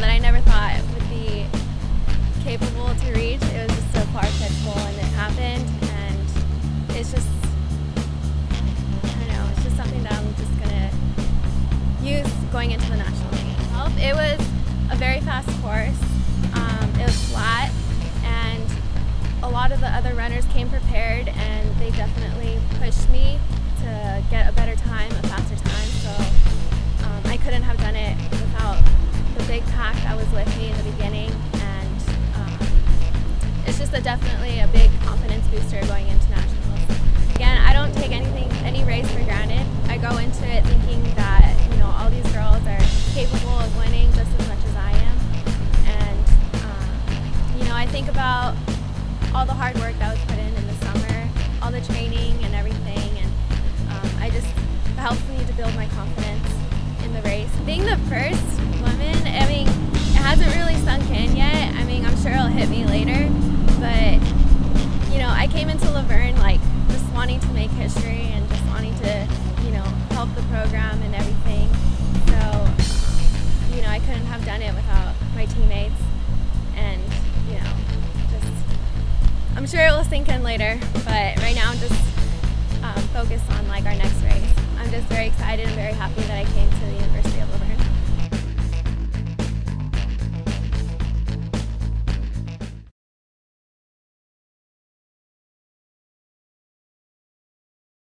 that I never thought would be capable to reach. It was just a far-fetched goal and it happened and it's just, I don't know, it's just something that I'm just gonna use going into the national meet. It was a very fast course. Um, it was flat and a lot of the other runners came prepared and they definitely pushed me to get a better with me in the beginning. And um, it's just a definitely a big confidence booster going into nationals. Again, I don't take anything, any race for granted. I go into it thinking that you know all these girls are capable of winning just as much as I am. And um, you know, I think about all the hard work that was put in in the summer, all the training and everything, and um, I just it helps me to build my confidence in the race. Being the first program and everything. So, you know, I couldn't have done it without my teammates and, you know, just I'm sure it will sink in later, but right now I'm just um, focused on like our next race. I'm just very excited and very happy that I came to